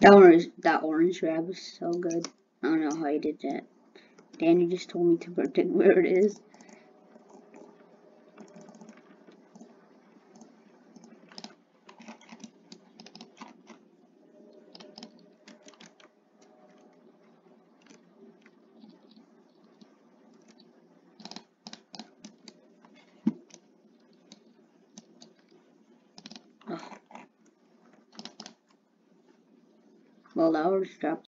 That orange, that orange grab was so good. I don't know how you did that. Danny just told me to predict where it is. Well, that was dropped.